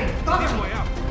你到底怎么？